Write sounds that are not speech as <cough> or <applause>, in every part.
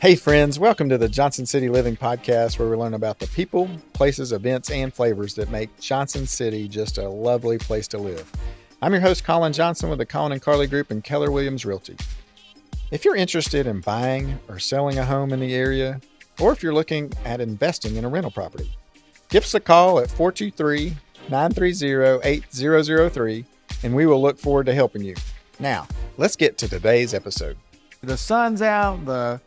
Hey, friends, welcome to the Johnson City Living Podcast, where we learn about the people, places, events, and flavors that make Johnson City just a lovely place to live. I'm your host, Colin Johnson, with the Colin and Carly Group and Keller Williams Realty. If you're interested in buying or selling a home in the area, or if you're looking at investing in a rental property, give us a call at 423 930 8003, and we will look forward to helping you. Now, let's get to today's episode. The sun's out, the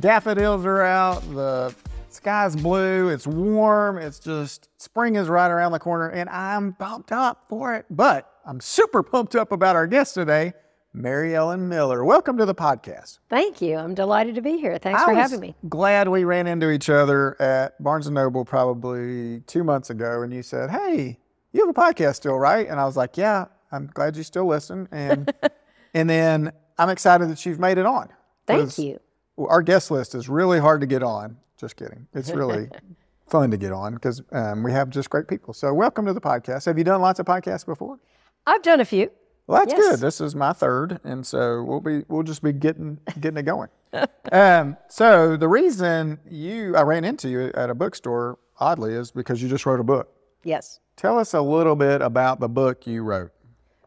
daffodils are out, the sky's blue, it's warm, it's just spring is right around the corner, and I'm pumped up for it. But I'm super pumped up about our guest today, Mary Ellen Miller. Welcome to the podcast. Thank you. I'm delighted to be here. Thanks I for having me. Glad we ran into each other at Barnes and Noble probably two months ago, and you said, "Hey, you have a podcast still, right?" And I was like, "Yeah, I'm glad you still listen." And <laughs> and then I'm excited that you've made it on. Thank you. Our guest list is really hard to get on. Just kidding. It's really <laughs> fun to get on because um, we have just great people. So welcome to the podcast. Have you done lots of podcasts before? I've done a few. Well, that's Yes. good. This is my third, and so we'll be we'll just be getting getting it going. <laughs> um, so the reason you I ran into you at a bookstore oddly is because you just wrote a book. Yes. Tell us a little bit about the book you wrote.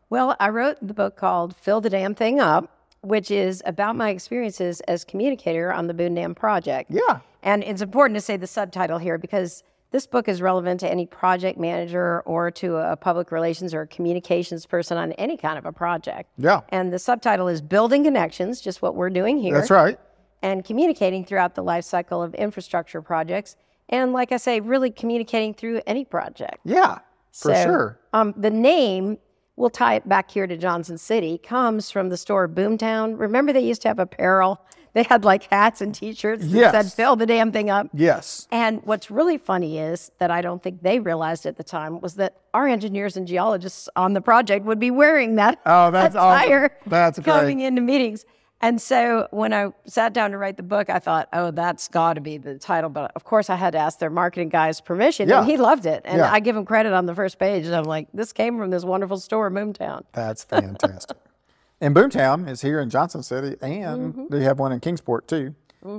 Well, I wrote the book called Fill the Damn Thing Up, which is about my experiences as communicator on the Boone Dam project. Yeah, And it's important to say the subtitle here because this book is relevant to any project manager or to a public relations or communications person on any kind of a project. yeah, And the subtitle is Building Connections, just what we're doing here. that's right. and communicating throughout the life cycle of infrastructure projects. And like I say, really communicating through any project. Yeah, for So, sure. Um, the name, we'll tie it back here to Johnson City, comes from the store Boomtown. Remember, they used to have apparel? <laughs> They had like hats and t shirts that Yes. said, fill the damn thing up. Yes. And what's really funny is that I don't think they realized at the time was that our engineers and geologists on the project would be wearing that Oh, that's <laughs> awesome. attire That's great. coming into meetings. And so when I sat down to write the book, I thought, oh, that's got to be the title. But of course, I had to ask their marketing guy's permission, Yeah. and he loved it. And Yeah. I give him credit on the first page. And I'm like, this came from this wonderful store, Boomtown. That's fantastic. <laughs> and Boomtown is here in Johnson City, and Mm-hmm. they have one in Kingsport too.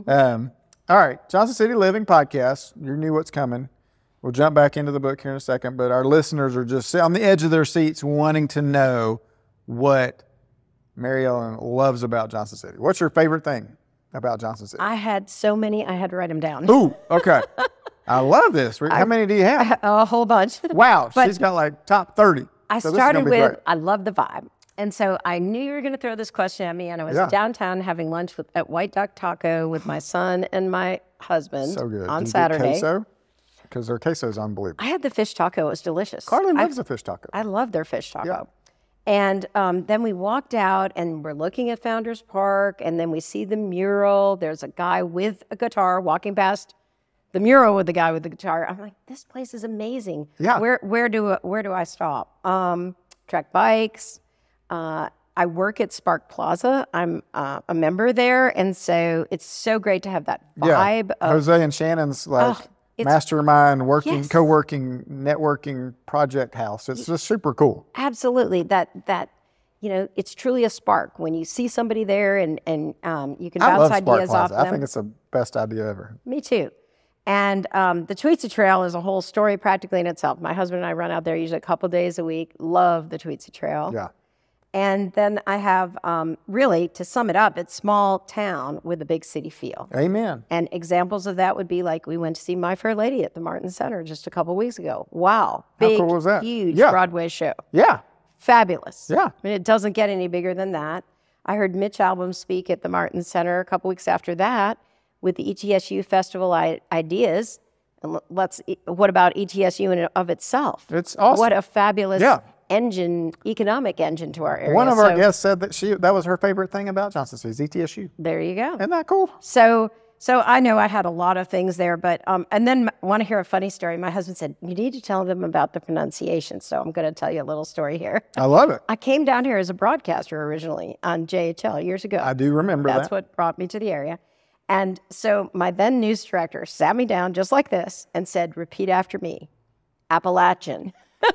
Um, all right, Johnson City Living Podcast. You knew what's coming. We'll jump back into the book here in a second, but our listeners are just on the edge of their seats wanting to know what Mary Ellen loves about Johnson City. What's your favorite thing about Johnson City? I had so many, I had to write them down. Ooh, okay. <laughs> I love this. How many do you have? <laughs> a whole bunch. <laughs> Wow, But- she's got like top 30. I So started with great. I love the vibe. And so I knew you were going to throw this question at me. And I was Yeah. downtown having lunch with, at White Duck Taco with my son and my husband So good. on Did Saturday. queso? Because their queso is unbelievable. I had the fish taco. It was delicious. Carly I- loves a fish taco. I love their fish taco. Yeah. And um, then we walked out and we're looking at Founders Park, and then we see the mural. There's a guy with a guitar walking past the mural with the guy with the guitar. I'm like, this place is amazing. Yeah. Where where do where do I stop? Um, track bikes. Uh, I work at Spark Plaza. I'm uh, a member there, and so it's so great to have that vibe yeah. of Jose and Shannon's like Oh, it's- mastermind working, Yes. co-working, networking project house. It's just super cool. absolutely that that you know it's truly a spark when you see somebody there and and um, you can I bounce ideas off them. I think it's the best idea ever. Me too. And um, the Tweetsie Trail is a whole story practically in itself. My husband and I run out there usually a couple days a week. Love the Tweetsie Trail. Yeah. And then I have um, really, to sum it up, it's small town with a big city feel. Amen. And examples of that would be like we went to see My Fair Lady at the Martin Center just a couple weeks ago. Wow, How cool was that? huge Yeah. Broadway show Yeah. fabulous. Yeah. I mean, it doesn't get any bigger than that. I heard Mitch Albom speak at the Martin Center a couple weeks after that with the ETSU Festival I- ideas. And let's, what about ETSU in and of itself? It's awesome. What a fabulous Yeah. Engine, economic engine to our area. One of our So, guests said that she that was her favorite thing about Johnson City ETSU. There you go. Isn't that cool? So, so I know I had a lot of things there, but um, and then want to hear a funny story. My husband said you need to tell them about the pronunciation, so I'm going to tell you a little story here. I love it. I came down here as a broadcaster originally on JHL years ago. I do remember That's that. what brought me to the area. And so my then news director sat me down just like this and said, repeat after me, Appalachian. <laughs>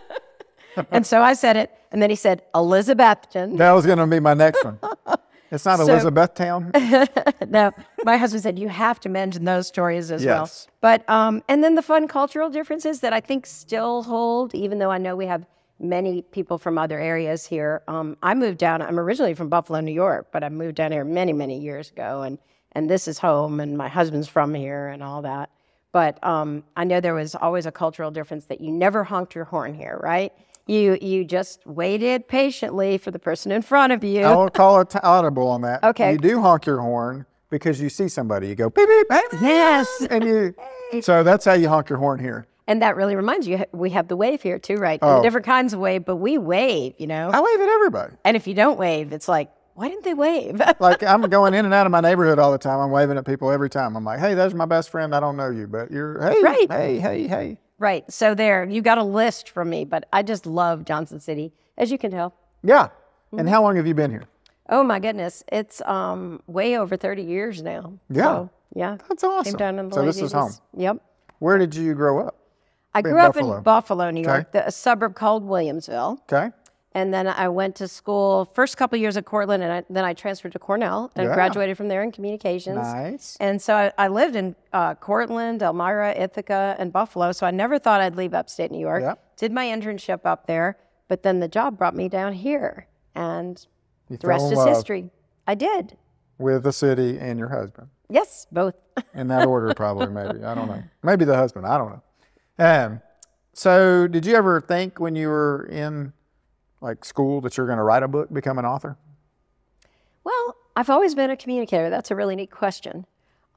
and so I said it, and then he said, Elizabethton. That was going to be my next one. <laughs> It's not So- Elizabethtown. <laughs> no, my husband said you have to mention those stories as well. Yes. But um, and then the fun cultural differences that I think still hold, even though I know we have many people from other areas here. Um, I moved down. I'm originally from Buffalo, New York, but I moved down here many, many years ago, and and this is home, and my husband's from here, and all that. But um, I know there was always a cultural difference that you never honked your horn here, right? You you just waited patiently for the person in front of you. I'll call it audible on that. Okay. You do honk your horn because you see somebody. You go beep beep, beep, Yes. and you. <laughs> So that's how you honk your horn here. And that really reminds you, we have the wave here too, right? Oh. Different kinds of wave, but we wave, you know? I wave at everybody. And if you don't wave, it's like, why didn't they wave? <laughs> Like I'm going in and out of my neighborhood all the time. I'm waving at people every time. I'm like, hey, there's my best friend. I don't know you, but you're hey, Right. hey, hey, hey. Right. So there, you got a list from me, but I just love Johnson City, as you can tell. Yeah. Mm-hmm. And how long have you been here? Oh my goodness. It's um way over 30 years now. Yeah. So, yeah. That's awesome. Came down in the so this is home. Yep. Where did you grow up? I In grew up Buffalo. in Buffalo, New York, Okay. the, a suburb called Williamsville. Okay. And then I went to school first couple years at Cortland, and I, then I transferred to Cornell and Yeah. graduated from there in communications. Nice. And so I, I lived in uh, Cortland, Elmira, Ithaca, and Buffalo. So I never thought I'd leave upstate New York. Yep. Did my internship up there, but then the job brought me down here, and You the rest is history. I did. with the city and your husband. Yes, both. In that order, probably, maybe. I don't know. Maybe the husband. I don't know. Um, so, did you ever think when you were in like school that you're going to write a book, become an author? Well, I've always been a communicator. That's a really neat question.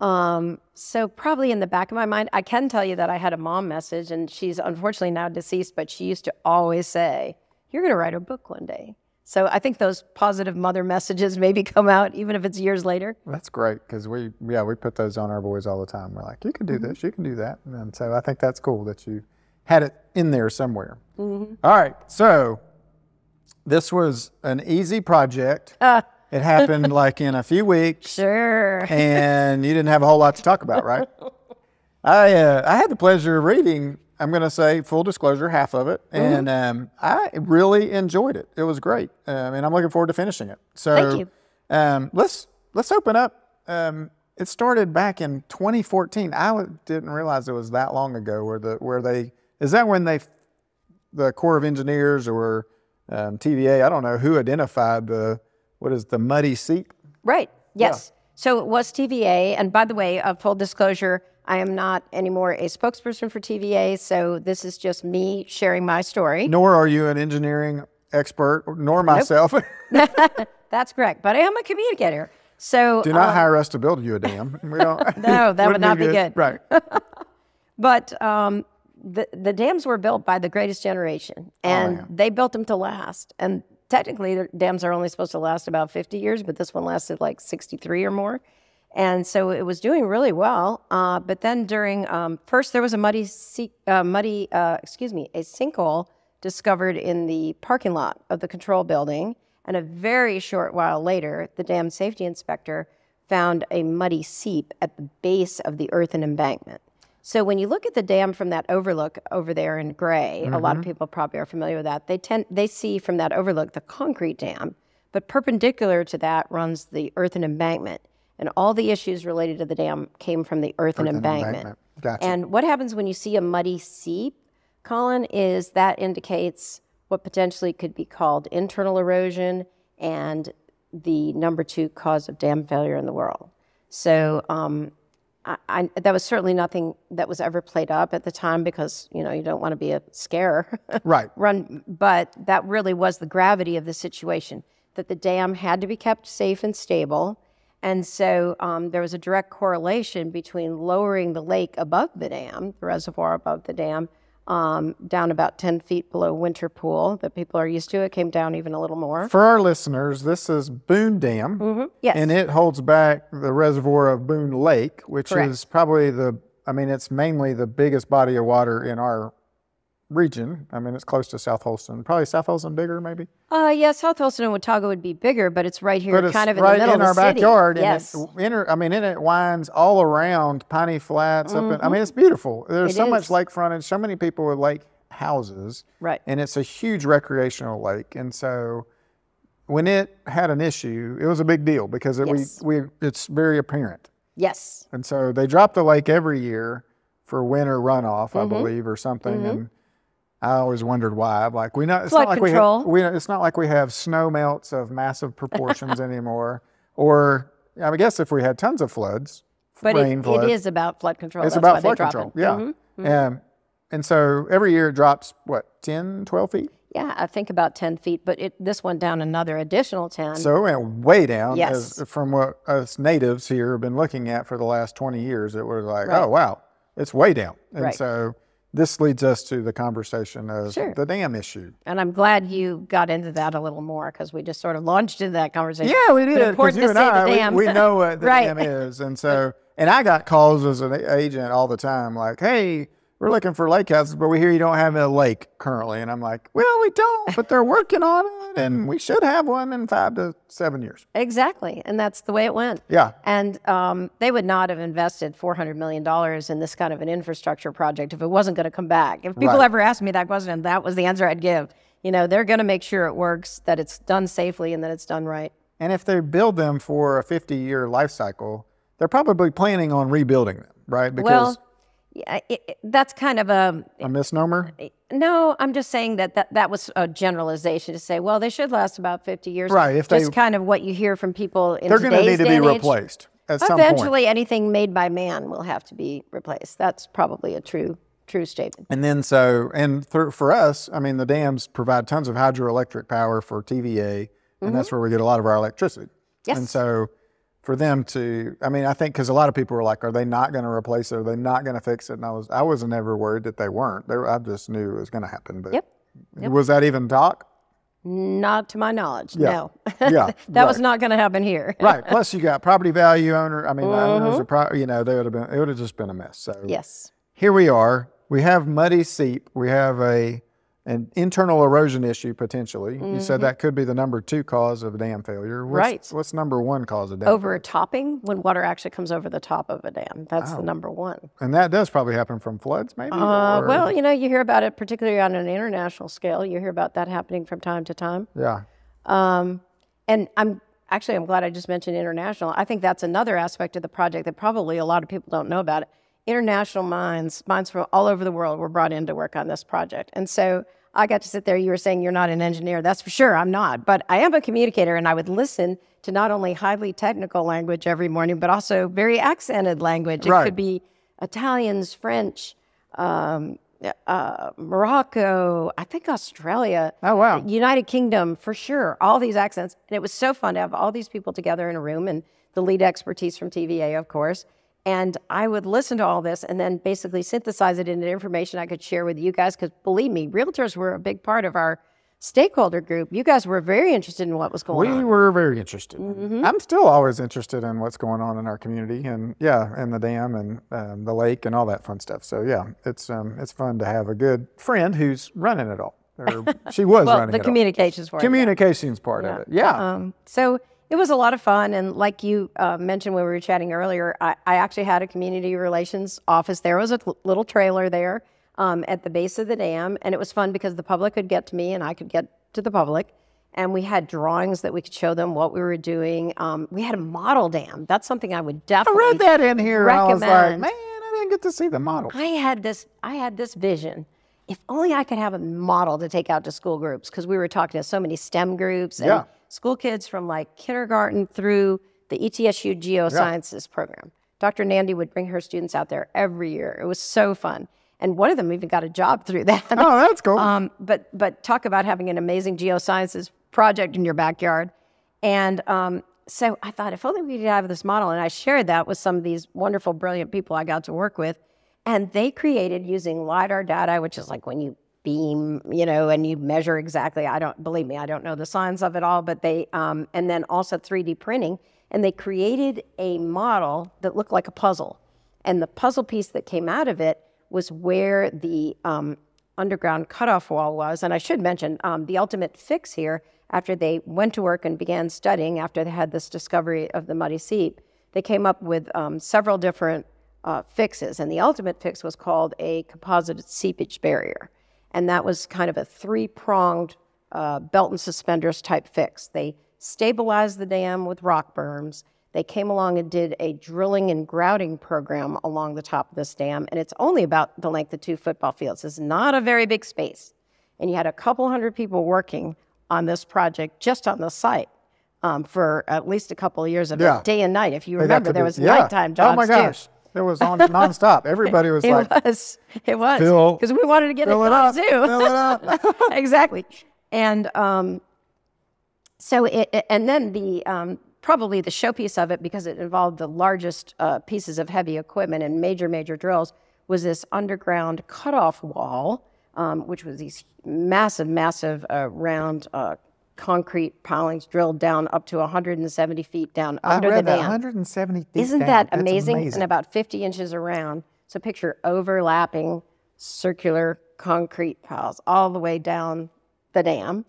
Um, so probably in the back of my mind, I can tell you that I had a mom message, and she's unfortunately now deceased, but she used to always say, "You're going to write a book one day." So I think those positive mother <laughs> messages maybe come out even if it's years later. That's great because we, yeah, we put those on our boys all the time. We're like, you can do this, you can do that, and so I think that's cool that you had it in there somewhere. All right, so this was an easy project. Uh, It happened <laughs> like in a few weeks. sure. and you didn't have a whole lot to talk about, right? <laughs> I uh, I had the pleasure of reading. I'm going to say full disclosure, half of it, and um, I really enjoyed it. It was great, um, and I'm looking forward to finishing it. So, Thank you. Um, let's let's open up. Um, it started back in 2014. I didn't realize it was that long ago. Where the where they is that when they the Corps of Engineers or um, TVA? I don't know who identified the what is the muddy seep? Right. Yes. So it was TVA. And by the way, uh, full disclosure, I am not anymore a spokesperson for TVA. So this is just me sharing my story. nor are you an engineering expert, nor myself. <laughs> <laughs> That's correct. But I am a communicator. So Do not hire us to build you a dam. We don't. <laughs> No, that would not be good. Right. But um, the the dams were built by the greatest generation, and yeah. they built them to last. And technically, the dams are only supposed to last about 50 years, but this one lasted like 63 or more. And so it was doing really well. Uh, but then during um, first, there was a muddy, se- uh, muddy, uh, excuse me, a sinkhole discovered in the parking lot of the control building. And a very short while later, the dam safety inspector found a muddy seep at the base of the earthen embankment. So when you look at the dam from that overlook over there in gray, a lot of people probably are familiar with that. They tend they see from that overlook the concrete dam, but perpendicular to that runs the earthen embankment. And all the issues related to the dam came from the earthen, embankment. embankment. Gotcha. And what happens when you see a muddy seep, Colin, is that indicates what potentially could be called internal erosion and the number two cause of dam failure in the world. So um, I, I, that was certainly nothing that was ever played up at the time because you know you don't want to be a scare <laughs> Right. run. But that really was the gravity of the situation that the dam had to be kept safe and stable. And so um, there was a direct correlation between lowering the lake above the dam, the reservoir above the dam, um, down about 10 feet below Winter Pool that people are used to. It came down even a little more. For our listeners, this is Boone Dam, Yes. and it holds back the reservoir of Boone Lake, which Correct. is probably the. I mean, it's mainly the biggest body of water in our region. I mean, it's close to South Holston. Probably South Holston bigger, maybe. uh, yeah, South Holston and Watauga would be bigger, but it's right here, But kind of in right the middle in of our city. backyard, Yes. and it, inter, I mean, and it winds all around Piney Flats. Up in, I mean, it's beautiful. There's Mm-hmm. It so much is. lake frontage. So many people with lake houses, Right. and it's a huge recreational lake. And so, when it had an issue, it was a big deal because it, Yes. we, we it's very apparent. Yes. And so they drop the lake every year for winter runoff, Mm-hmm. I believe, or something. And I always wondered why. I'm like, we know it's Flood not like control. we have, we it's not like we have snow melts of massive proportions <laughs> anymore. Or I guess if we had tons of floods, But rain it, it is about flood control. it's That's about flood control. Yeah. Mhm. And, and so every year it drops, what, 10, 12 feet? Yeah, I think about 10 feet, but it, this went down another additional 10. So it went way down. Yes. From what us natives here have been looking at for the last 20 years, it was like, Right. oh, wow, it's way down. And Right. so this leads us to the conversation of Sure. the dam issue. and I'm glad you got into that a little more because we just sort of launched into that conversation. Yeah, we did. Because you and I, we- we, know what the <laughs> Right. dam is. And so, and I got calls as an agent all the time like, hey, we're looking for lake houses, but we hear you don't have a lake currently. And I'm like, well, we don't, but they're working on it. And we should have one in five to seven years. Exactly. And that's the way it went. Yeah. And um, they would not have invested $400 million in this kind of an infrastructure project if it wasn't going to come back. If people Right. ever asked me that question, that was the answer I'd give. You know, they're going to make sure it works, that it's done safely, and that it's done right. And if they build them for a 50 year life cycle, they're probably planning on rebuilding them, right? Because Well, yeah, it, it- that's kind of a a misnomer. no. I'm just saying that, that that was a generalization to say, well, they should last about 50 years. Right, if they- just kind of what you hear from people in They're going to need to be age. replaced at some point. Eventually, anything made by man will have to be replaced. That's probably a true true statement. And then so, and for, for us, I mean, the dams provide tons of hydroelectric power for TVA, and that's where we get a lot of our electricity. Mm-hmm. Yes. And so for them to, I mean, I think because a lot of people were like, are they not going to replace it? Are they not going to fix it? And I was, I was never worried that they weren't. They, were- I just knew it was going to happen. But Yep. was that even talk? Not to my knowledge. Yeah. No. Yeah. <laughs> that was not going to happen here. right. Plus, you got property value owner. I mean, mm-hmm. owners of pro, you know, they would have been. It would have just been a mess. So Yes. here we are. We have muddy seep. We have a an internal erosion issue potentially. You said that could be the number two cause of a dam failure. What's, Mm-hmm. Right. What's number one cause of dam? Over topping when water actually comes over the top of a dam. That's Oh. the number one. And that does probably happen from floods, maybe. Uh, well, you know, you hear about it particularly on an international scale. You hear about that happening from time to time. yeah. Um, and I'm actually I'm glad I just mentioned international. I think that's another aspect of the project that probably a lot of people don't know about it. International minds, minds from all over the world, were brought in to work on this project, and so I got to sit there. You were saying you're not an engineer. That's for sure. I'm not, but I am a communicator, and I would listen to not only highly technical language every morning, but also very accented language. It could be Italians, French. Um, uh, Morocco, I think Australia. Oh, wow. United Kingdom for sure, all these accents. And it was so fun to have all these people together in a room and the lead expertise from TVA, of course. And I would listen to all this and then basically synthesize it into information I could share with you guys. Because believe me, realtors were a big part of our stakeholder group. You guys were very interested in what was going We on. We were very interested. Mm-hmm. I'm still always interested in what's going on in our community, and yeah, and the dam and um, the lake and all that fun stuff. So yeah, it's um, it's fun to have a good friend who's running it all. Or she was <laughs> Well, running the it all. communications part. Communications part of it. Yeah. Um, so it was a lot of fun. And like you uh, mentioned when we were chatting earlier, I, I actually had a community relations office. There was a little trailer there um, at the base of the dam. And it was fun because the public could get to me and I could get to the public. And we had drawings that we could show them what we were doing. Um, we had a model dam. That's something I would definitely. I read that in here. and I was like, recommend. man, I didn't get to see the model. I had this I had this vision. If only I could have a model to take out to school groups because we were talking to so many STEM groups and Yeah. school kids from like kindergarten through the ETSU Geosciences program. Dr. Nandi would bring her students out there every year. It was so fun. And one of them even got a job through that. <laughs> Oh, that's cool. Um, but but talk about having an amazing geosciences project in your backyard. And um, so I thought, if only we could have this model. And I shared that with some of these wonderful, brilliant people I got to work with. And they created using LiDAR data, which is like when you beam, you know, and you measure exactly. I don't believe me, I don't know the science of it all, but they, um, and then also 3D printing. And they created a model that looked like a puzzle. And the puzzle piece that came out of it was where the um, underground cutoff wall was. And I should mention um, the ultimate fix here, after they went to work and began studying, after they had this discovery of the muddy seep, they came up with um, several different uh, fixes. And the ultimate fix was called a composite seepage barrier. And that was kind of a three pronged uh, belt and suspenders type fix. They stabilized the dam with rock berms. They came along and did a drilling and grouting program along the top of this dam, and it's only about the length of two football fields. It's not a very big space. And you had a couple hundred people working on this project just on the site um, for at least a couple of years of Yeah. it, day and night. If you remember, there was yeah. nighttime jobs Oh my too. It was on nonstop. Everybody was <laughs> It like, was. It was. Because we wanted to get "Fill it it up, too. fill it up." <laughs> exactly. And um, so it, it- and then the um, probably the showpiece of it because it involved the largest uh, pieces of heavy equipment and major major drills was this underground cutoff wall, um, which was these massive massive uh, round. Uh, concrete pilings drilled down up to 170 feet down I under the dam. 170 feet Isn't down. that That's amazing? And about 50 inches around. So picture overlapping circular concrete piles all the way down the dam.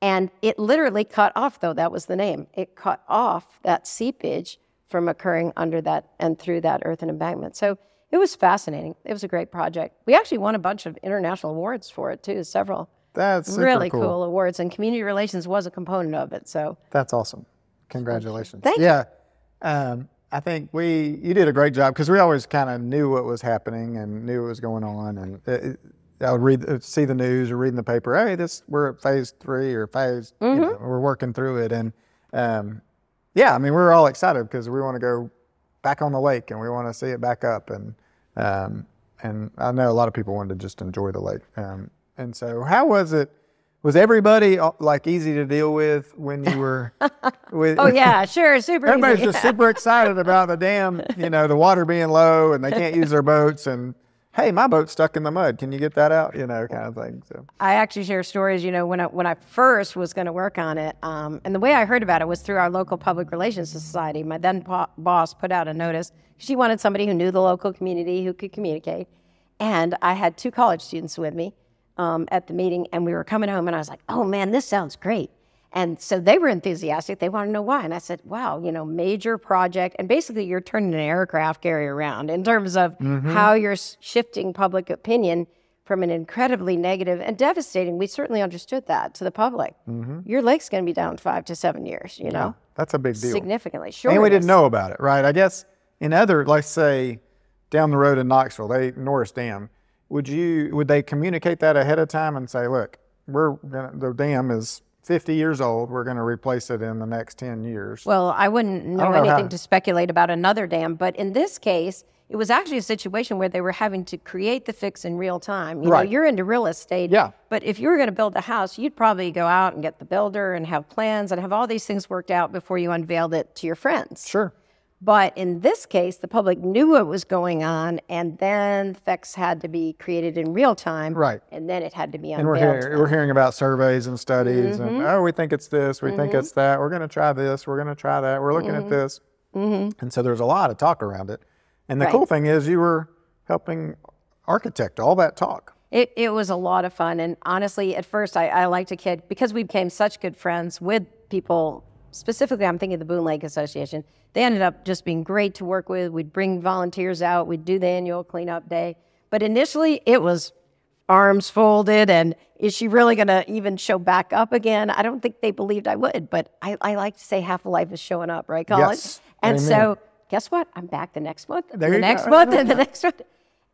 And it literally cut off, though, that was the name. It cut off that seepage from occurring under that and through that earthen embankment. So it was fascinating. It was a great project. We actually won a bunch of international awards for it, too, several That's really cool. cool. awards. And community relations was a component of it. So That's awesome. Congratulations. Thank you. yeah. Um, I think we you did a great job because we always kind of knew what was happening and knew what was going on, and it, it- I would read uh, see the news or read in the paper. Hey, this we're at phase three or phase. You Mm-hmm. know, we're working through it, and um, yeah, I mean we're all excited because we want to go back on the lake and we want to see it back up, and um, and I know a lot of people wanted to just enjoy the lake. Um, and so, how was it? Was everybody uh, like easy to deal with when you were <laughs> with? Oh yeah, sure, super. Everybody's easy. just super <laughs> excited about the dam, you know, the water being low and they can't use their boats and hey, my boat's stuck in the mud. Can you get that out? You know, kind of thing. So I actually share stories. You know, when I when I first was going to work on it, um, and the way I heard about it was through our local public relations society. My then po- boss put out a notice. She wanted somebody who knew the local community who could communicate, and I had two college students with me um, at the meeting, and we were coming home, and I was like, "Oh man, this sounds great." And so they were enthusiastic. They wanted to know why. And I said, wow, you know, major project. And basically, you're turning an aircraft carrier around in terms of how you're shifting public opinion from an incredibly negative and devastating, we certainly understood that to the public. Your lake's going to be down five to seven years, you know, that's a big deal. significantly. Sure. and we didn't know about it, right? I guess in other, let's say, down the road in Knoxville, they Norris Dam. Would you would they communicate that ahead of time and say, look, we're gonna, the dam is 50 years old. We're going to replace it in the next 10 years. Well, I wouldn't know, don't know anything how- to speculate about another dam, but in this case, it was actually a situation where they were having to create the fix in real time. You Right. know, you're into real estate. Yeah. But if you were going to build a house, you'd probably go out and get the builder and have plans and have all these things worked out before you unveiled it to your friends. sure. But in this case, the public knew what was going on, and then FEX had to be created in real time. Right. And then it had to be And we're hearing, we're hearing about surveys and studies, and Mm-hmm. oh, we think it's this, we think it's that. We're going to try this, we're going to try that. We're looking at this, and so there's a lot of talk around it. And the Mm-hmm. Right. cool thing is, you were helping architect all that talk. It, it was a lot of fun. And honestly, at first, I, I liked a kid because we became such good friends with people. Specifically, I'm thinking of the Boone Lake Association. They ended up just being great to work with. We'd bring volunteers out, we'd do the annual cleanup day. But initially, it was arms folded and is she really going to even show back up again? I don't think they believed I would, but I, I like to say half a life is showing up, right, Colin? Yes. And Amen. so, guess what? I'm back the next month, and There the next go. month, and the next month.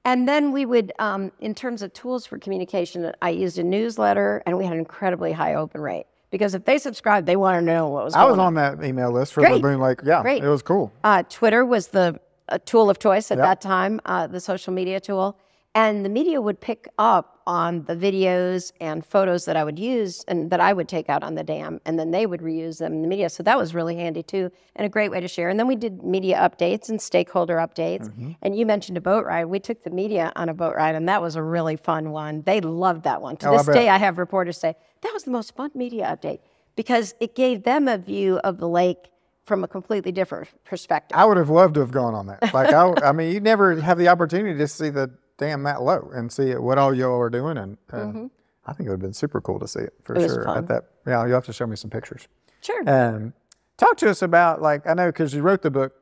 And then we would, um, in terms of tools for communication, I used a newsletter, and we had an incredibly high open rate because if they subscribed, they wanted to know what was going on. I was on. on that email list for the Great. Boone Lake. Yeah, Great. it was cool. Uh, Twitter was the uh, tool of choice at Yep. that time, uh, the social media tool. And the media would pick up on the videos and photos that I would use and that I would take out on the dam, and then they would reuse them in the media. So that was really handy too, and a great way to share. And then we did media updates and stakeholder updates. Mm-hmm. And you mentioned a boat ride. We took the media on a boat ride, and that was a really fun one. They loved that one. To Oh, this bet. day, I have reporters say that was the most fun media update because it gave them a view of the lake from a completely different perspective. I would have loved to have gone on that. Like, I, I mean, you never have the opportunity to see the dam that low and see what all y'all are doing. And uh, I think it would have been super cool to see it for Mm-hmm. It sure. At that, yeah, you'll have to show me some pictures. Sure. Um, talk to us about like I know because you wrote the book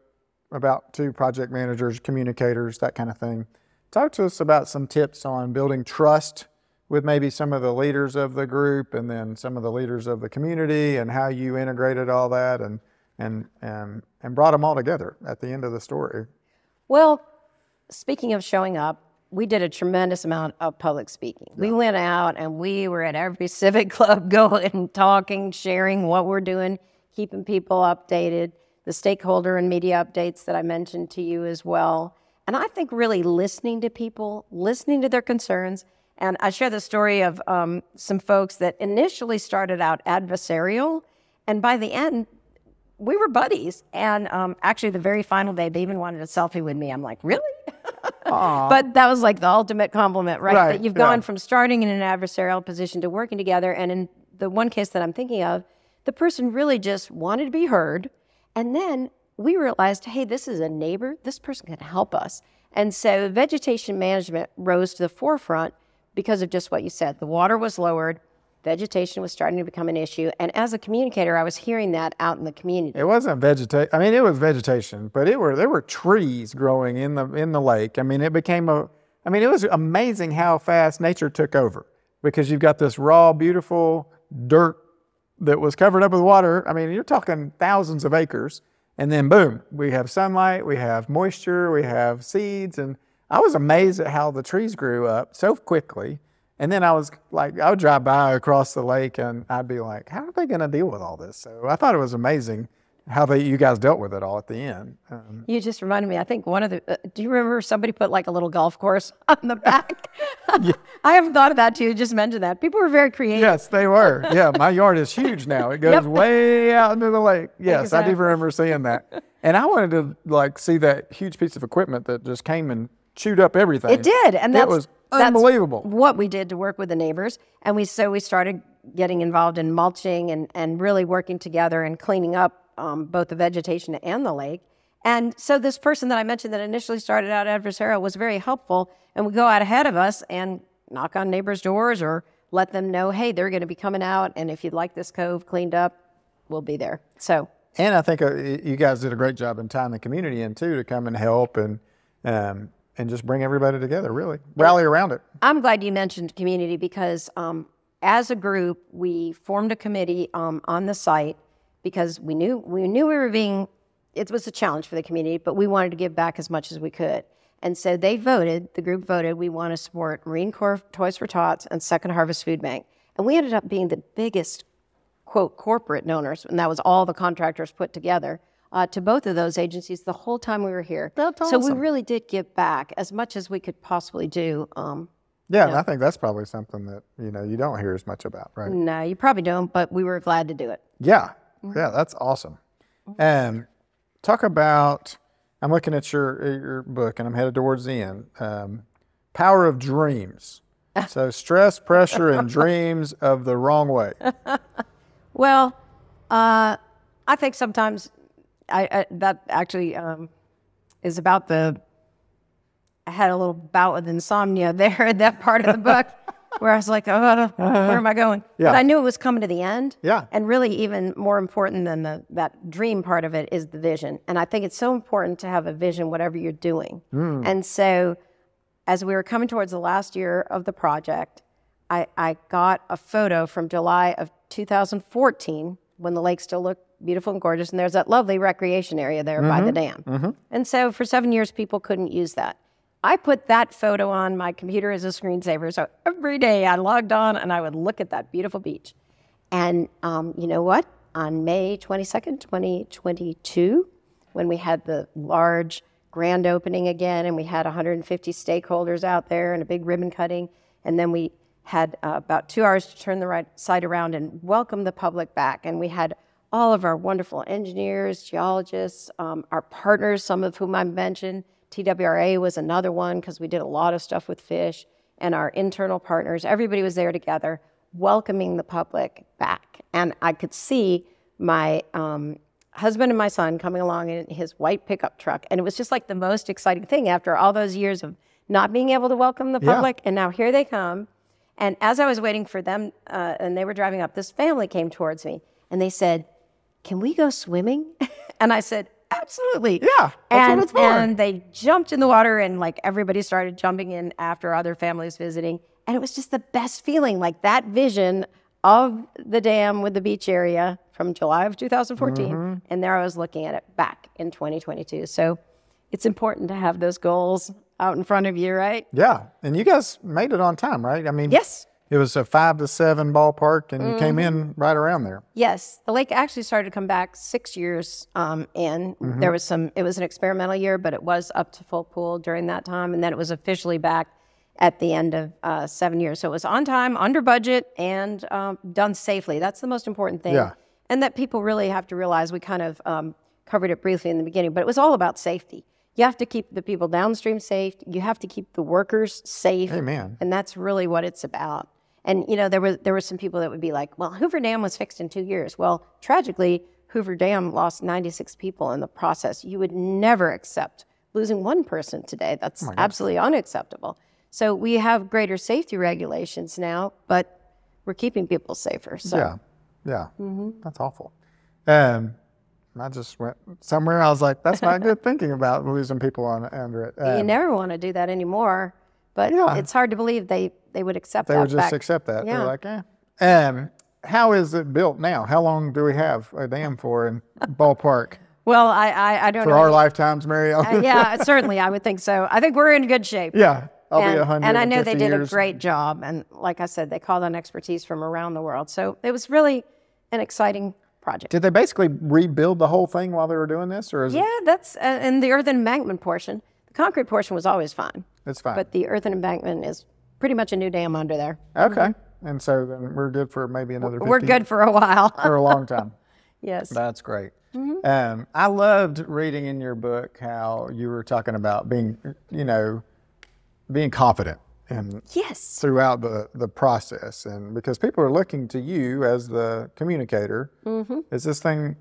about two project managers, communicators, that kind of thing. Talk to us about some tips on building trust with maybe some of the leaders of the group and then some of the leaders of the community and how you integrated all that and and and, and brought them all together at the end of the story. Well, speaking of showing up, we did a tremendous amount of public speaking. Yeah. We went out and we were at every <laughs> civic club going, talking, sharing what we're doing, keeping people updated, the stakeholder and media updates that I mentioned to you as well. And I think really listening to people, listening to their concerns. And I share the story of um, some folks that initially started out adversarial. And by the end, we were buddies. And um, actually, the very final day, they even wanted a selfie with me. I'm like, really? <laughs> but that was like the ultimate compliment, right? right that you've gone yeah. from starting in an adversarial position to working together. And in the one case that I'm thinking of, the person really just wanted to be heard. And then we realized, hey, this is a neighbor. This person can help us. And so vegetation management rose to the forefront because of just what you said. The water was lowered, vegetation was starting to become an issue. And as a communicator, I was hearing that out in the community. It wasn't vegetation. I mean, it was vegetation, but it were there were trees growing in the in the lake. I mean, it became a. I mean, it was amazing how fast nature took over because you've got this raw, beautiful dirt that was covered up with water. I mean, you're talking thousands of acres, and then boom, we have sunlight, we have moisture, we have seeds, and I was amazed at how the trees grew up so quickly and then I was like, I would drive by across the lake and I'd be like, how are they going to deal with all this? So I thought it was amazing how they, you guys dealt with it all at the end. Um, you just reminded me, I think one of the, uh, do you remember somebody put like a little golf course <laughs> on the back? <laughs> yeah. <laughs> I haven't thought of that too, just mentioned that. People were very creative. Yes, they were. Yeah, my yard is huge now. It goes yep. way out into the lake. Yes, exactly. I do remember seeing that. And I wanted to like see that huge piece of equipment that just came and chewed up everything. It did. And that was Unbelievable. what we did to work with the neighbors. And we so we started getting involved in mulching and, and really working together and cleaning up um, both the vegetation and the lake. And so this person that I mentioned that initially started out adversarial was very helpful and would go out ahead of us and knock on neighbors' doors or let them know, hey, they're going to be coming out, and if you'd like this cove cleaned up, we'll be there. So. And I think uh, you guys did a great job in tying the community in too to come and help and um, and just bring everybody together, really. Rally around it. I'm glad you mentioned community because um, as a group, we formed a committee um, on the site because we knew we knew we were being it was a challenge for the community, but we wanted to give back as much as we could. And so they voted, the group voted, we want to support Marine Corps Toys for Tots and Second Harvest Food Bank. And we ended up being the biggest, quote, corporate donors, and that was all the contractors put together uh, to both of those agencies the whole time we were here. That's awesome. So we really did give back as much as we could possibly do. Um, yeah, you know. I think that's probably something that you know you don't hear as much about, right? No, you probably don't, but we were glad to do it. Yeah, mm-hmm. yeah, that's awesome. And um, talk about. I'm looking at your your book, and I'm headed towards the end. Um, Power of Dreams. so <laughs> stress, pressure, and dreams of the wrong way. <laughs> well, uh, I think sometimes I, I that actually um, is about the. I had a little bout with insomnia <laughs> there in that part of the book where I was like, oh, where am I going? <laughs> Yeah. But I knew it was coming to the end. Yeah. And really, even more important than the, that dream part of it is the vision. And I think it's so important to have a vision, whatever you're doing. Mm. And so, as we were coming towards the last year of the project, I, I got a photo from July of 2014 when the lake still looked beautiful and gorgeous, and there's that lovely recreation area there mm-hmm. by the mm-hmm. dam. Mm-hmm. And so for seven years, people couldn't use that. I put that photo on my computer as a screensaver. So every day I logged on and I would look at that beautiful beach. And um, you know what? On May 22nd, 2022, when we had the large grand opening again and we had 150 stakeholders out there and a big ribbon cutting, and then we had uh, about two hours to turn the right side around and welcome the public back. And we had all of our wonderful engineers, geologists, um, our partners, some of whom I mentioned. TWRA was another one because we did a lot of stuff with fish, and our internal partners. Everybody was there together, welcoming the public back. And I could see my um, husband and my son coming along in his white pickup truck. And it was just like the most exciting thing after all those years of not being able to welcome the public. Yeah. And now here they come. And as I was waiting for them, uh, and they were driving up, this family came towards me and they said, can we go swimming? <laughs> and I said, absolutely. Yeah, and, what it's for. And they jumped in the water and like everybody started jumping in after other families visiting. And it was just the best feeling, like that vision of the dam with the beach area from July of 2014. Mm-hmm. And there I was looking at it back in 2022. So it's important to have those goals out in front of you, right? Yeah. And you guys made it on time, right? I mean, Yes. It was a five to seven ballpark and you came in right around there. Yes, the lake actually started to come back six years um, in. There was some. It was an experimental year, but it was up to full pool during that time, and then it was officially back at the end of uh, seven years. So it was on time, under budget, and um, done safely. That's the most important thing. Yeah. And that people really have to realize. We kind of um, covered it briefly in the beginning, but it was all about safety. You have to keep the people downstream safe. You have to keep the workers safe. Amen. And that's really what it's about. And you know, there were there were some people that would be like, "Well, Hoover Dam was fixed in two years." Well, tragically, Hoover Dam lost 96 people in the process. You would never accept losing one person today. That's absolutely unacceptable. So we have greater safety regulations now, but we're keeping people safer. So Yeah. Yeah. Mm-hmm. That's awful. Um, I just went somewhere. I was like, that's not good <laughs> thinking about losing people on under it. you Um, never want to do that anymore. But Yeah. it's hard to believe they they would accept they that would just back. accept that. Yeah. They're like, eh. Um, how is it built now? How long do we have a dam for in <laughs> ballpark? Well, I I, I don't know. For know. our lifetimes, Mary Ellen? Uh, yeah, <laughs> certainly, I would think so. I think we're in good shape. yeah. I'll be and, a hundred. and I know they did years. a great job. And like I said, they called on expertise from around the world. So it was really an exciting project. Did they basically rebuild the whole thing while they were doing this, or is Yeah, it? that's uh, and the earthen embankment portion. The concrete portion was always fine, It's fine. but the earthen embankment is pretty much a new dam under there. okay. Mm-hmm. And so then we're good for maybe another. 50 We're good for a while. <laughs> for a long time. <laughs> yes. That's great. Mm-hmm. Um, I loved reading in your book how you were talking about being, you know, being confident and Yes. throughout the, the process, and because people are looking to you as the communicator. Mm-hmm. Is this thing,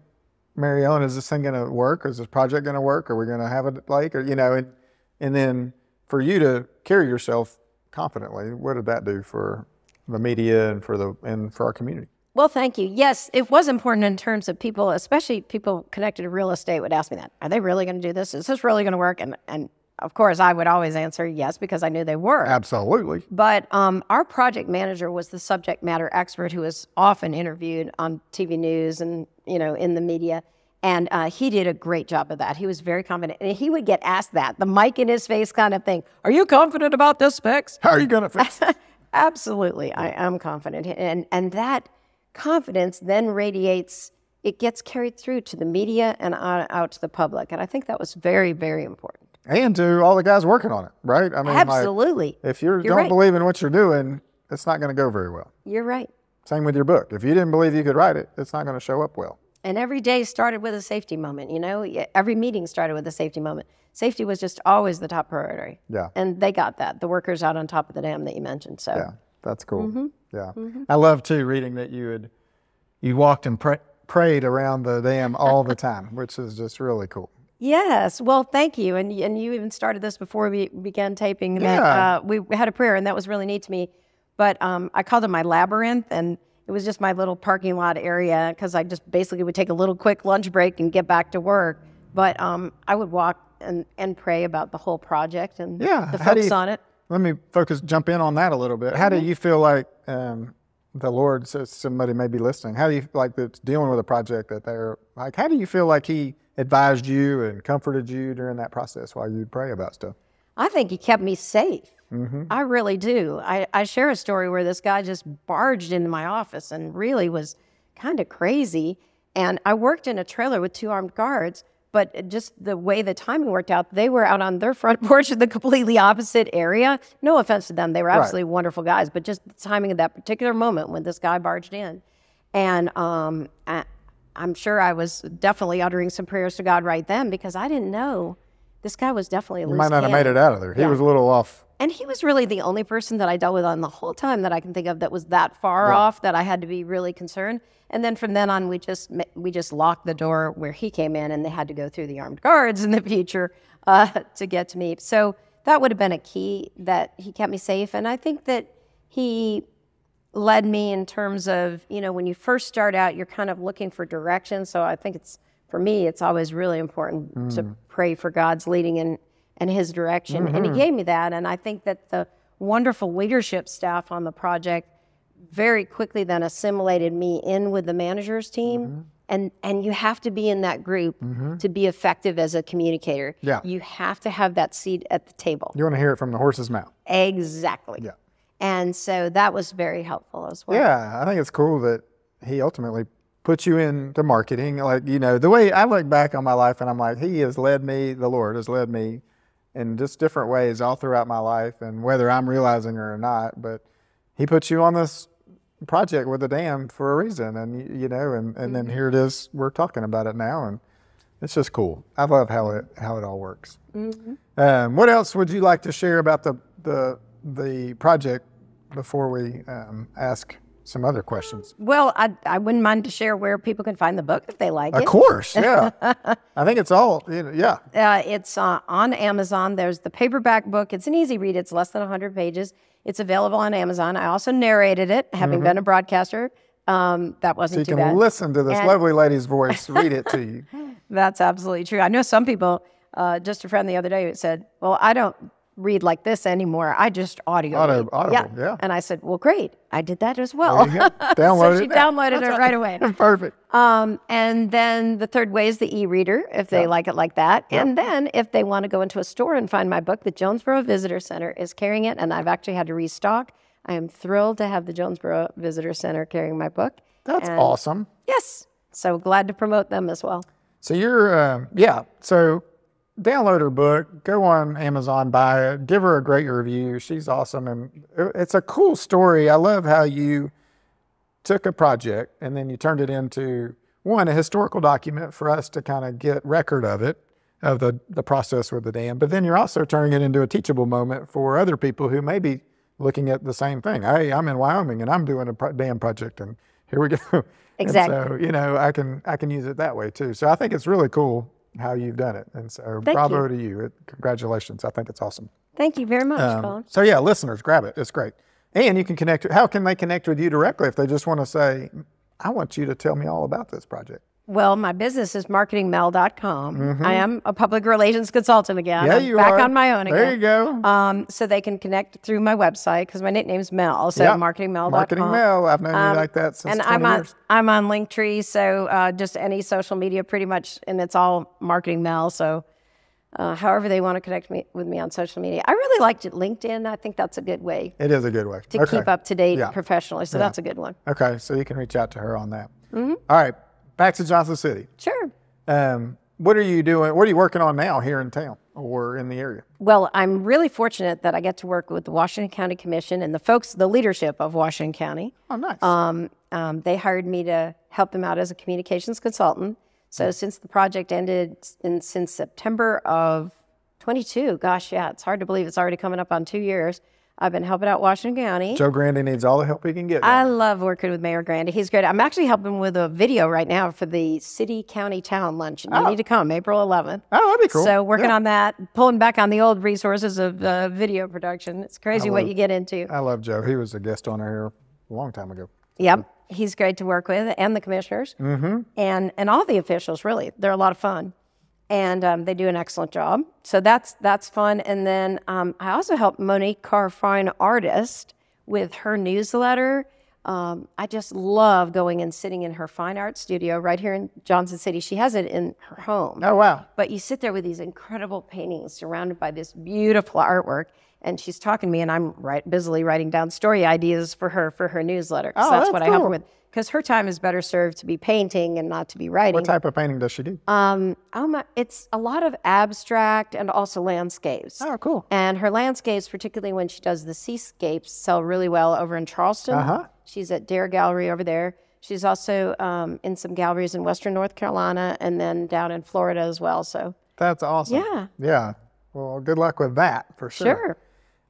Mary Ellen? Is this thing going to work? Is this project going to work? Are we going to have a lake? Or you know, and and then for you to carry yourself confidently, what did that do for the media and for the and for our community? Well, thank you. Yes, it was important in terms of people, especially people connected to real estate, would ask me that: Are they really going to do this? Is this really going to work? And and of course, I would always answer yes because I knew they were. Absolutely. But um, our project manager was the subject matter expert who was often interviewed on TV news and you know in the media, and uh, he did a great job of that. He was very confident, and he would get asked that, the mic in his face kind of thing. Are you confident about this specs? How are you going to fix it? <laughs> Absolutely, I am confident, and and that confidence then radiates. It gets carried through to the media and out, out to the public, and I think that was very, very important. and to all the guys working on it, right? I mean, like, Absolutely, if you don't right. believe in what you're doing, it's not going to go very well. you're right. Same with your book. If you didn't believe you could write it, it's not going to show up well. And every day started with a safety moment. You know, every meeting started with a safety moment. Safety was just always the top priority. Yeah. And they got that. The workers out on top of the dam that you mentioned. So Yeah, that's cool. Mm-hmm. Yeah, I love too reading that you had you walked and pra- prayed around the dam all the time, <laughs> which is just really cool. yes, well, thank you. And and you even started this before we began taping. That Yeah. uh, we had a prayer, and that was really neat to me. But um, I called it my labyrinth, and it was just my little parking lot area because I just basically would take a little quick lunch break and get back to work. But um, I would walk and, and pray about the whole project and Yeah, the folks you- on it. Let me focus, jump in on that a little bit. How Mm-hmm. do you feel like um, the Lord, so somebody may be listening, how do you like that's dealing with a project that they're like, how do you feel like He advised you and comforted you during that process while you pray about stuff? I think he kept me safe. Mm-hmm. I really do. I, I share a story where this guy just barged into my office and really was kind of crazy. And I worked in a trailer with two armed guards, but just the way the timing worked out, they were out on their <laughs> front porch in the completely opposite area. No offense to them, they were absolutely wonderful guys, but just the timing of that particular moment when this guy barged in. And um, I, I'm sure I was definitely uttering some prayers to God right then because I didn't know this guy was definitely a You might not have made it out of there. He was a little off. And he was really the only person that I dealt with on the whole time that I can think of that was that far off that I had to be really concerned. And then from then on, we just we just locked the door where he came in, and they had to go through the armed guards in the future uh, to get to me. So that would have been a key that he kept me safe. And I think that he led me in terms of you know when you first start out, you're kind of looking for direction. So I think it's for me, it's always really important to pray for God's leading and and His direction. And He gave me that. And I think that the wonderful leadership staff on the project very quickly then assimilated me in with the managers team. Mm-hmm. And, and you have to be in that group to be effective as a communicator. Yeah. You have to have that seat at the table. You want to hear it from the horse's mouth. Exactly. Yeah. And so that was very helpful as well. Yeah, I think it's cool that he ultimately put you into marketing. Like, you know, the way I look back on my life and I'm like, he has led me, the Lord has led me in just different ways all throughout my life and whether I'm realizing it or not. But he put you on this project with the dam for a reason. And, you, know, and, and then here it is, we're talking about it now. And it's just cool. I love how it, how it all works. Um, what else would you like to share about the, the, the project before we um, ask some other questions? Well, I, I wouldn't mind to share where people can find the book if they like Of it. Of course, yeah. <laughs> I think it's all, you know, yeah. Uh, it's uh, on Amazon. There's the paperback book. It's an easy read. It's less than 100 pages. It's available on Amazon. I also narrated it, having been a broadcaster. Um, that Mm-hmm. So wasn't you can bad. listen to this And- lovely lady's voice <laughs> read it to you. That's absolutely true. I know some people. Uh, just a friend the other day said, "Well, I don't read like this anymore. I just audio." Auto- audible, yeah. And I said, "Well, great. I did that as well." Go. <laughs> <laughs> So she it now. downloaded it right away. <laughs> Perfect. Um, and then the third way is the e-reader, if they like it like that. And then if they want to go into a store and find my book, the Jonesborough Visitor Center is carrying it, and I've actually had to restock. I am thrilled to have the Jonesborough Visitor Center carrying my book. That's And- awesome. Yes. So glad to promote them as well. So you're, um, yeah. So download her book, go on Amazon, buy it, give her a great review. She's awesome, and it's a cool story. I love how you took a project and then you turned it into one a historical document for us to kind of get record of it, of the the process with the dam. But then you're also turning it into a teachable moment for other people who may be looking at the same thing. Hey, I'm in Wyoming and I'm doing a pro- dam project, and here we go. <laughs> And Exactly. so you know, I can I can use it that way too. So I think it's really cool how you've done it, and so Thank bravo to you. Congratulations. I think it's awesome. Thank you very much, Um, Colin. so yeah, listeners, grab it. It's great. And you can connect. How can they connect with you directly if they just want to say, "I want you to tell me all about this project"? Well, my business is marketingmel.com. I am a public relations consultant again. Mm-hmm. Yeah, I'm you back are. on my own again. There you go. Um, so they can connect through my website because my nickname's Mel. So Yeah. marketingmel.com. Marketing Mel. I've known you like that since Um, and 20 I'm on years. I'm on Linktree, so uh, just any social media, pretty much, and it's all marketing Mel. So, uh, however they want to connect me with me on social media, I really liked it. LinkedIn. I think that's a good way It is a good way to okay. keep up to date Yeah. professionally. So that's a good one. Okay, so you can reach out to her on that. Mm-hmm. All right, back to Johnson City. Sure. Um, what are you doing? What are you working on now here in town or in the area? Well, I'm really fortunate that I get to work with the Washington County Commission and the folks, the leadership of Washington County. Oh, nice. Um, um, they hired me to help them out as a communications consultant. So since the project ended in since September of 22, gosh, yeah, it's hard to believe it's already coming up on two years. I've been helping out Washington County. Joe Grandy needs all the help he can get. I love working with Mayor Grandy. He's great. I'm actually helping with a video right now for the city county town lunch. And you need to come April 11th. oh, that'd be cool. So working Yeah. on that, pulling back on the old resources of uh, video production. It's crazy what you get into. I love Joe. He was a guest on here a long time ago. Yep, he's great to work with, and the commissioners, mm-hmm. and and all the officials. Really, they're a lot of fun, and um, they do an excellent job. So that's that's fun. And then um, I also help Monique Carr, fine artist, with her newsletter. Um, I just love going and sitting in her fine art studio right here in Johnson City. She has it in her home. Oh, wow. But you sit there with these incredible paintings surrounded by this beautiful artwork. And she's talking to me, and I'm right, busily writing down story ideas for her for her newsletter. Oh, that's, that's what I help her with. Because her time is better served to be painting and not to be writing. What type of painting does she do? Um, oh my, it's a lot of abstract and also landscapes. oh, cool. And her landscapes, particularly when she does the seascapes, sell really well over in Charleston. Uh-huh. She's at Dare Gallery over there. She's also um, in some galleries in Western North Carolina and then down in Florida as well. So, That's awesome. Yeah. Yeah. Well, good luck with that for sure. sure.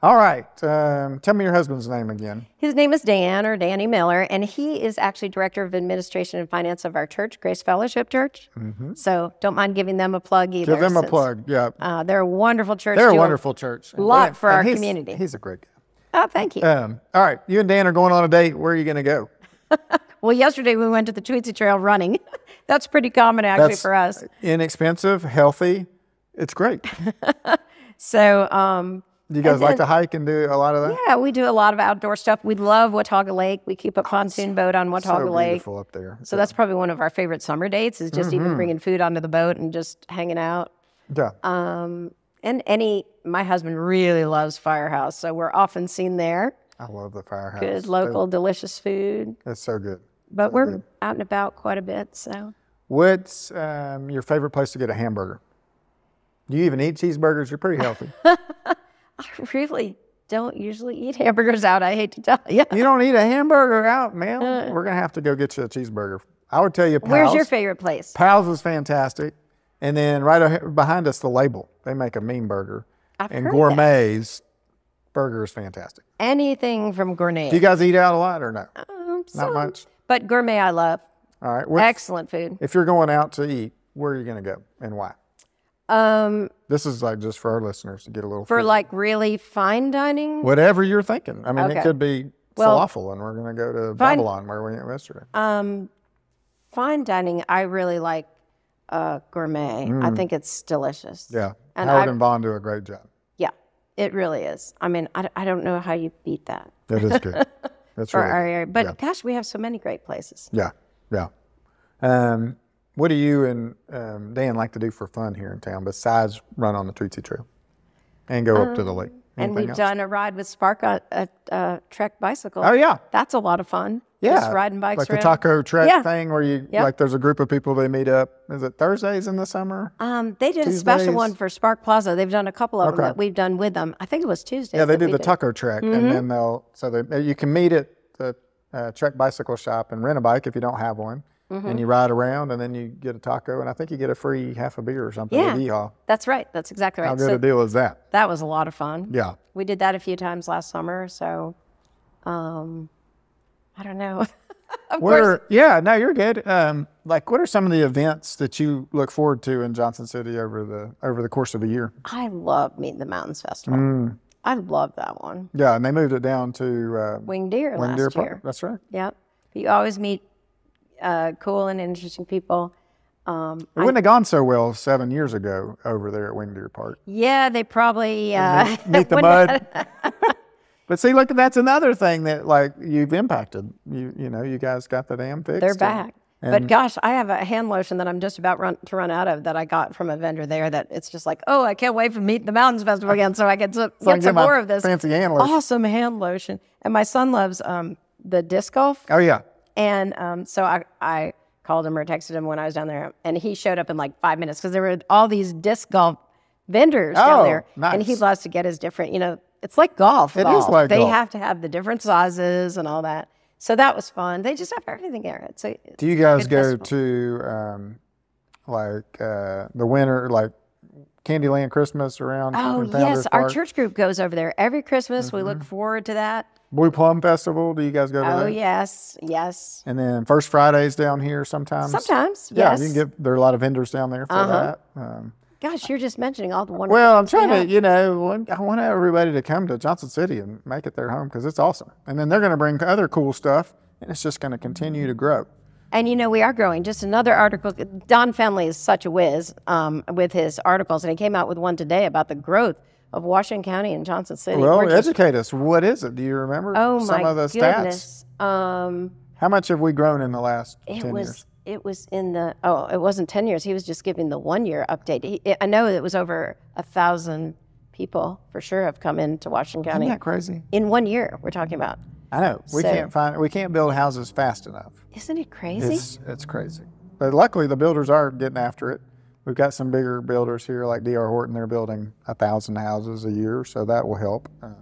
All right. Um, tell me your husband's name again. His name is Dan or Danny Miller, and he is actually director of administration and finance of our church, Grace Fellowship Church. So don't mind giving them a plug either. Mm-hmm. Give them a plug. Yeah. Uh, they're a wonderful church. They're a wonderful church. A lot for our he's- community. He's a great guy. Oh, thank you. Um, all right. You and Dan are going on a date. Where are you going to go? <laughs> well, yesterday we went to the Tweetsie Trail running. <laughs> That's pretty common actually That's for us. Inexpensive, healthy. It's great. <laughs> So, um, Do you guys And like to hike and do a lot of that? Yeah, we do a lot of outdoor stuff. We love Watauga Lake. We keep a pontoon boat on Watauga so Lake. beautiful up there. So that's probably one of our favorite summer dates is just Mm-hmm. even bringing food onto the boat and just hanging out. yeah. Um, and any, my husband really loves Firehouse, so we're often seen there. I love the firehouse. Good local, delicious food. It's so good. But we're out and about quite a bit, so. What's um, your favorite place to get a hamburger? Do you even eat cheeseburgers? You're pretty healthy. <laughs> <laughs> I really don't usually eat hamburgers out. I hate to tell you. you don't eat a hamburger out, man. We're gonna have to go get you a cheeseburger. I would tell you, Pals. Where's your favorite place? Pals is fantastic, and then right behind us, the Label. They make a mean burger, I've and heard that. Gourmet's burger is fantastic. Anything from Gourmet. Do you guys eat out a lot or no? Um, Not much. But Gourmet, I love. All right. What's- Excellent food. if you're going out to eat, where are you gonna go and why? Um, This is like just for our listeners to get a little for like really fine dining, whatever you're thinking. I mean, Okay. it could be Well, falafel, and we're gonna go to fine- Babylon where we went yesterday. um, fine dining, I really like uh, Gourmet. I think it's delicious. Mm. Yeah, and Howard I- and Vaughn do a great job. Yeah, it really is. I mean, I, I don't know how you beat that It is good. <laughs> That's right. really our good. area. But gosh, we have so many great places. Yeah, yeah. Um, what do you and um, Dan like to do for fun here in town besides run on the Tweetsie Trail and go up to the lake? Um, And we've else? done a ride with Spark on a, a Trek bicycle. Oh yeah, That's a lot of fun. yeah. Just riding bikes like the taco trek Yeah. thing where you Yep. like there's a group of people they meet up. Is it Thursdays in the summer? Um, they did a special one for Spark Plaza. They've done a couple of Okay. them that we've done with them. I think it was Tuesday. Yeah, they do the taco trek, and then they'll so they, you can meet at the uh, Trek Bicycle Shop and rent a bike if you don't have one, and you ride around, and then you get a taco, and I think you get a free half a beer or something. Yeah. Yeehaw. That's right. That's exactly right. How good So a deal is that? that was a lot of fun. Yeah. We did that a few times last summer. So, um, I don't know. <laughs> of What course, are, yeah, no, you're good. Um, like, what are some of the events that you look forward to in Johnson City over the over the course of a year? I love Meet the Mountains Festival. Mm. I love that one. Yeah, and they moved it down to uh, Winged Deer Wing last Deer year. Park. That's right. Yep. You always meet uh, cool and interesting people. Um, It wouldn't have gone so well seven years ago over there at Wing Deer Park. yeah, they probably uh, Meet <laughs> the mud. <laughs> <laughs> but see, look, that's another thing that like you've impacted. You you know, you guys got the dam fixed. They're and- back. but gosh, I have a hand lotion that I'm just about run, to run out of that I got from a vendor there. That it's just like, oh, I can't wait for Meet the Mountains Festival again, so I can s- I get some get my more of this fancy hand lotion. awesome hand lotion. And my son loves um, the disc golf, Oh yeah. And um, so I I called him or texted him when I was down there, and he showed up in like five minutes because there were all these disc golf vendors Oh, down there, and he loves to get his different. You know, it's like golf. It is golf. like they golf. have to have the different sizes and all that. So that was fun. They just have everything there. It's a, Do you guys go festival. to um, like uh, the winter, like Candyland Christmas around? Oh yes, our church group goes over there every Christmas. We look forward to that. Blue Plum Festival. Do you guys go to Oh that? yes, yes. And then First Fridays down here sometimes. Sometimes, Yeah, yes. you can get. There are a lot of vendors down there for Uh-huh. that. Um, Gosh, you're just mentioning all the wonderful. well, I'm trying to, you know, I want everybody to come to Johnson City and make it their home because it's awesome. And then they're going to bring other cool stuff, and it's just going to continue to grow. And you know, we are growing. Just another article. Don Fenley is such a whiz um, with his articles, and he came out with one today about the growth of Washington County and Johnson City. Well, We're just- educate us. What is it? Do you remember oh some my of the stats? Um, How much have we grown in the last it 10 was. years? It was in the oh, it wasn't ten years. He was just giving the one year update. He, I know it was over a thousand people for sure have come into Washington County Isn't that crazy? in one year. We're talking about. I know. We So- can't find we can't build houses fast enough. Isn't it crazy? It's it's crazy. But luckily the builders are getting after it. We've got some bigger builders here like DR Horton. They're building a thousand houses a year, so that will help. Um,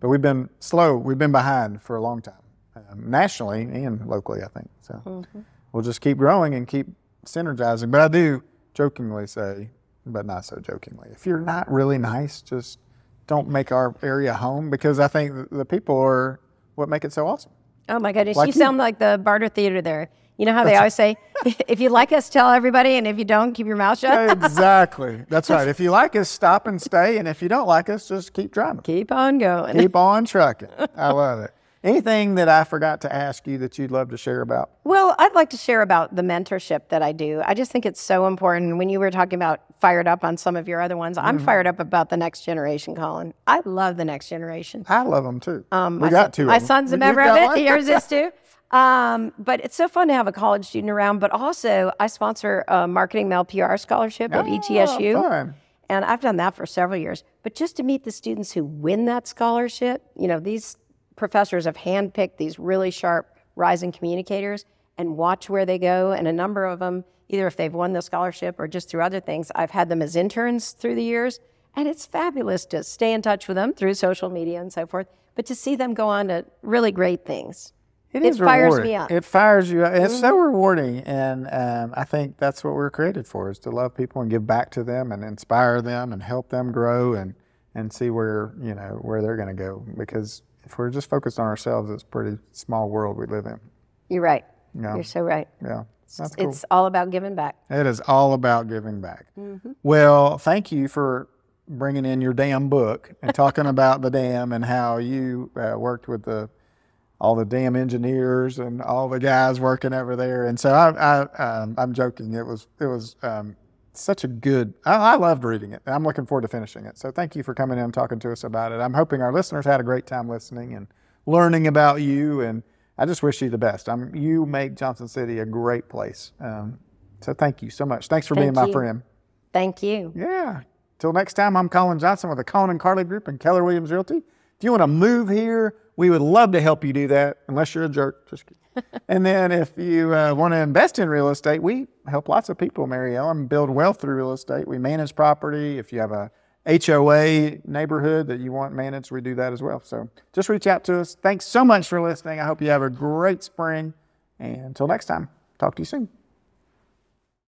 but we've been slow. We've been behind for a long time, um, nationally and locally. I think so. Mm-hmm. We'll just keep growing and keep synergizing. But I do jokingly say, but not so jokingly, if you're not really nice, just don't make our area home because I think the- the people are what make it so awesome. Oh my goodness, Like you you. sound like the Barter Theater there. You know how they always say, <laughs> if you like us, tell everybody, and if you don't, keep your mouth shut. exactly. <laughs> That's right. If you like us, stop and stay, and if you don't like us, just keep driving. keep on going. Keep on <laughs> trucking. I love it. Anything that I forgot to ask you that you'd love to share about? Well, I'd like to share about the mentorship that I do. I just think it's so important. When you were talking about fired up on some of your other ones, I'm fired up about the next generation, Colin. I love the next generation. I love them too. Um, we got son- two. My them. son's a member of one? it. <laughs> Yours is too. <laughs> Um, but it's so fun to have a college student around. But also, I sponsor a marketing Mel PR scholarship at E ETSU. Oh, fun. And I've done that for several years. But just to meet the students who win that scholarship, you know, these professors have handpicked these really sharp rising communicators and watch where they go. And a number of them, either if they've won the scholarship or just through other things, I've had them as interns through the years. And it's fabulous to stay in touch with them through social media and so forth, but to see them go on to really great things. It fires rewarding. me up. Mm-hmm. It fires you up. It's so rewarding, and um, I think that's what we're created for: is to love people and give back to them and inspire them and help them grow and and see where you know where they're going to go. Because if we're just focused on ourselves, it's a pretty small world we live in. You're right. Yeah. You're so right. Yeah, that's cool. It's all about giving back. It is all about giving back. Mm-hmm. Well, thank you for bringing in your damn book and talking <laughs> about the dam and how you uh, worked with the all the dam engineers and all the guys working over there. And so I, I um, I'm joking. It was it was um, such a good. I, I loved reading it. I'm looking forward to finishing it. So thank you for coming in and talking to us about it. I'm hoping our listeners had a great time listening and learning about you. And I just wish you the best. I'm, you make Johnson City a great place. Um, so thank you so much. Thanks for being Thank my friend. Thank you. Yeah. Till next time, I'm Colin Johnson with the Colin and Carly Group and Keller Williams Realty. If you want to move here, we would love to help you do that, unless you're a jerk. Just kidding. <laughs> and then if you uh, want to invest in real estate, we help lots of people, Mary Ellen, build wealth through real estate. We manage property. If you have a HOA neighborhood that you want managed, we do that as well. So just reach out to us. Thanks so much for listening. I hope you have a great spring. And until next time, talk to you soon.